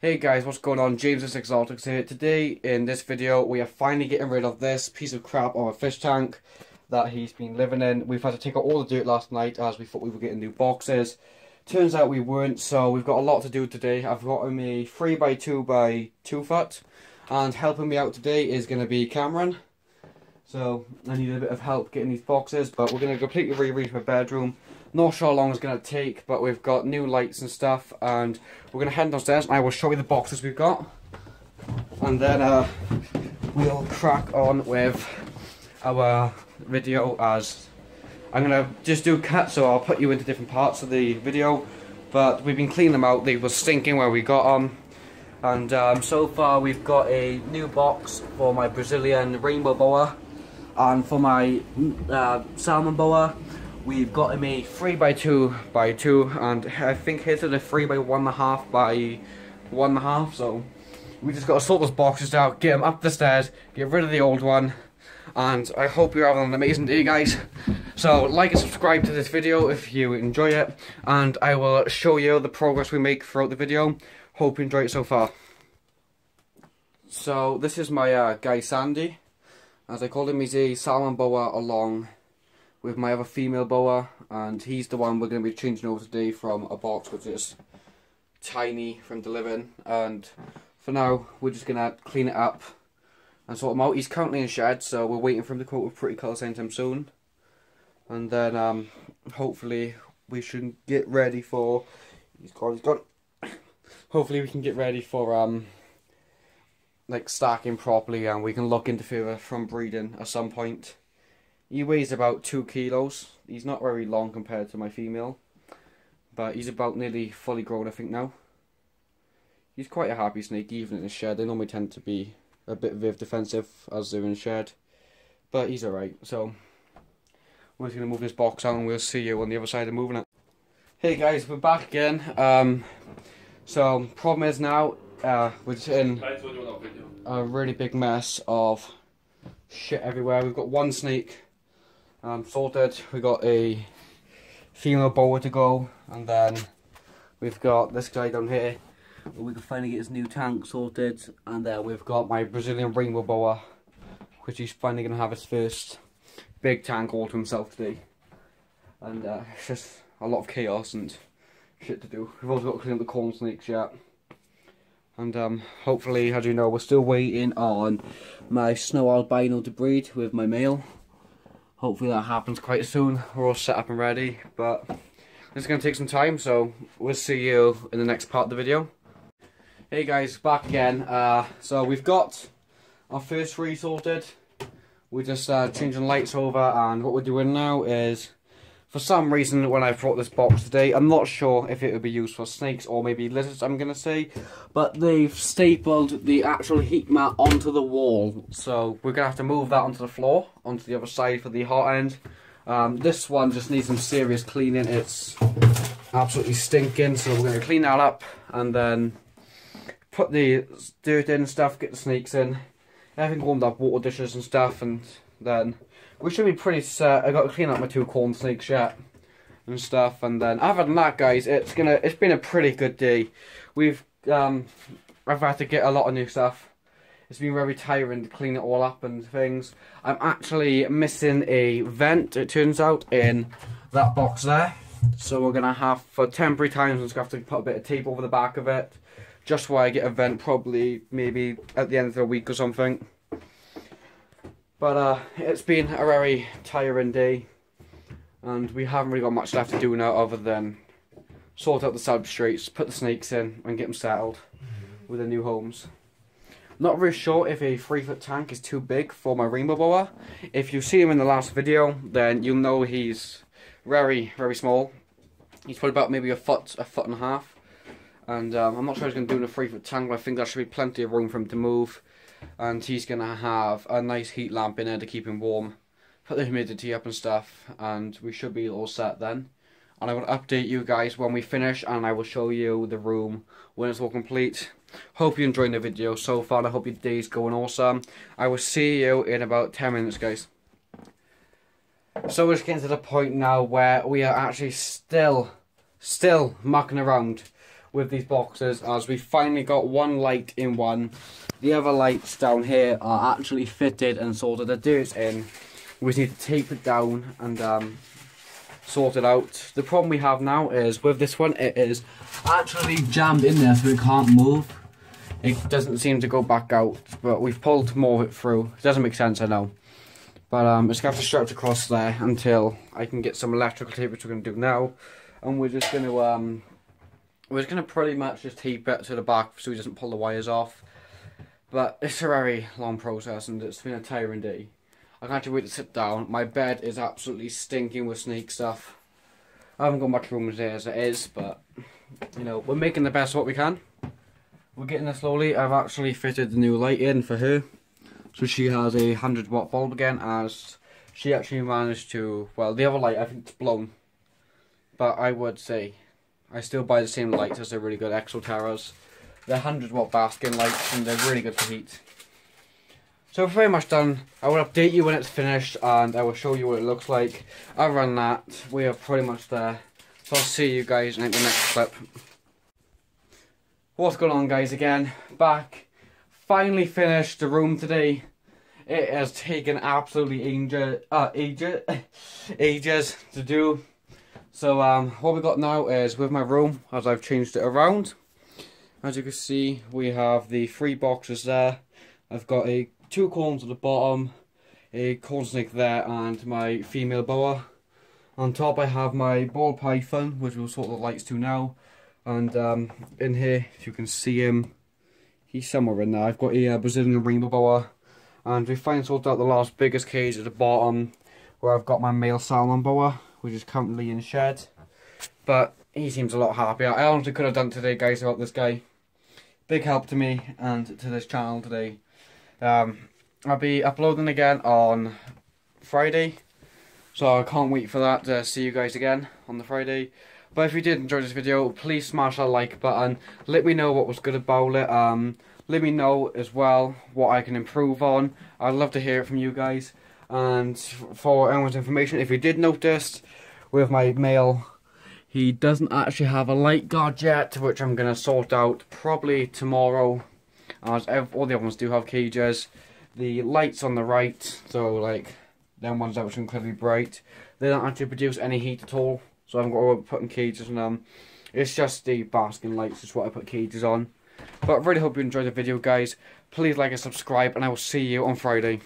Hey guys, what's going on? James's Exotics here. Today, in this video, we are finally getting rid of this piece of crap of a fish tank that he's been living in. We've had to take out all the dirt last night as we thought we were getting new boxes. Turns out we weren't, so we've got a lot to do today. I've got him a 3x2 by 2 foot, and helping me out today is going to be Cameron. So, I need a bit of help getting these boxes, but we're going to completely rearrange my bedroom not sure how long it's going to take, but we've got new lights and stuff, and we're going to head downstairs, and I will show you the boxes we've got. And then uh, we'll crack on with our video as I'm going to just do cuts, so I'll put you into different parts of the video. But we've been cleaning them out, they were stinking where we got them. And um, so far we've got a new box for my Brazilian rainbow boa and for my uh, salmon boa We've got him a 3 by 2 by 2 and I think his is a 3 by 1.5 by 1.5 so we just got to sort those boxes out, get them up the stairs, get rid of the old one and I hope you're having an amazing day guys. So like and subscribe to this video if you enjoy it and I will show you the progress we make throughout the video. Hope you enjoy it so far. So this is my uh, guy Sandy. As I called him, he's a salmon boa along with my other female boa and he's the one we're going to be changing over today from a box which is tiny from delivering and for now we're just going to clean it up and sort him out. He's currently in shed so we're waiting for him to come with pretty colours anytime soon. And then um, hopefully we should get ready for he's gone he's gone. Hopefully we can get ready for um like stacking properly and we can look into further from breeding at some point he weighs about two kilos. He's not very long compared to my female, but he's about nearly fully grown, I think, now. He's quite a happy snake, even in the shed. They normally tend to be a bit of defensive as they're in the shed, but he's alright. So, we're just going to move this box out and we'll see you on the other side of moving it. Hey guys, we're back again. Um, so, problem is now, uh, we're just in a really big mess of shit everywhere. We've got one snake um, sorted. We got a female boa to go, and then we've got this guy down here. We can finally get his new tank sorted, and then we've got my Brazilian rainbow boa, which he's finally going to have his first big tank all to himself today. And uh, it's just a lot of chaos and shit to do. We've also got to clean up the corn snakes yet. And um, hopefully, as you know, we're still waiting on my snow albino to breed with my male hopefully that happens quite soon. We're all set up and ready, but it's going to take some time, so we'll see you in the next part of the video. Hey guys, back again. Uh, so we've got our first three sorted. We're just uh, changing lights over, and what we're doing now is for some reason, when I brought this box today, I'm not sure if it would be used for snakes or maybe lizards, I'm going to say, but they've stapled the actual heat mat onto the wall. So we're going to have to move that onto the floor, onto the other side for the hot end. Um, this one just needs some serious cleaning. It's absolutely stinking, so we're going to clean that up and then put the dirt in and stuff, get the snakes in. Everything warmed up, water dishes and stuff, and then we should be pretty set. I got to clean up my two corn snakes yet and stuff, and then other than that, guys, it's gonna it's been a pretty good day. We've um, I've had to get a lot of new stuff. It's been very tiring to clean it all up and things. I'm actually missing a vent. It turns out in that box there. So we're gonna have for temporary times. I'm just gonna have to put a bit of tape over the back of it, just while I get a vent. Probably maybe at the end of the week or something. But uh, it's been a very tiring day, and we haven't really got much left to do now other than sort out the substrates, put the snakes in, and get them settled with their new homes. Not really sure if a 3 foot tank is too big for my rainbow boa. If you see him in the last video, then you'll know he's very, very small. He's probably about maybe a foot, a foot and a half. And um, I'm not sure he's going to do in a 3 foot tank, but I think there should be plenty of room for him to move and he's going to have a nice heat lamp in there to keep him warm, put the humidity up and stuff, and we should be all set then. And I will update you guys when we finish, and I will show you the room when it's all complete. Hope you're enjoying the video so far, I hope your day's going awesome. I will see you in about 10 minutes, guys. So we're just getting to the point now where we are actually still, still mucking around with these boxes as we finally got one light in one. The other lights down here are actually fitted and sorted. The dirt's in. We need to tape it down and um, sort it out. The problem we have now is with this one, it is actually jammed in there so it can't move. It doesn't seem to go back out, but we've pulled more of it through. It doesn't make sense, I know. But um, it's going to have to stretch across there until I can get some electrical tape, which we're going to do now. And we're just going to um, we're just going to pretty much just tape it to the back so he doesn't pull the wires off. But it's a very long process and it's been a tiring day. I can't wait to sit down. My bed is absolutely stinking with snake stuff. I haven't got much room there as it is, but you know, we're making the best of what we can. We're getting there slowly. I've actually fitted the new light in for her. So she has a 100 watt bulb again as she actually managed to, well the other light I think it's blown. But I would say I still buy the same lights as the really good Exoterras. They're 100 watt basking lights and they're really good for heat. So we're pretty much done. I will update you when it's finished and I will show you what it looks like. Other than that, we are pretty much there. So I'll see you guys in the next clip. What's going on guys again? Back. Finally finished the room today. It has taken absolutely ages, uh, ages, ages to do. So um, what we got now is with my room, as I've changed it around. As you can see, we have the three boxes there. I've got a two corns at the bottom, a corn snake there, and my female boa. On top I have my ball python, which we'll sort the lights to now. And um, in here, if you can see him, he's somewhere in there. I've got a uh, Brazilian rainbow boa. And we finally sorted out the last biggest cage at the bottom, where I've got my male salmon boa, which is currently in shed. But he seems a lot happier. I honestly could have done today, guys, about this guy. Big help to me and to this channel today. Um, I'll be uploading again on Friday. So I can't wait for that to see you guys again on the Friday. But if you did enjoy this video, please smash that like button. Let me know what was good about it. Um, let me know as well what I can improve on. I'd love to hear it from you guys. And for anyone's information, if you did notice with my male, he doesn't actually have a light guard yet, which I'm going to sort out probably tomorrow as all the other ones do have cages. The lights on the right, so like them ones that are incredibly bright, they don't actually produce any heat at all. So I haven't got to put in cages on them. It's just the basking lights is what I put cages on. But I really hope you enjoyed the video guys. Please like and subscribe and I will see you on Friday.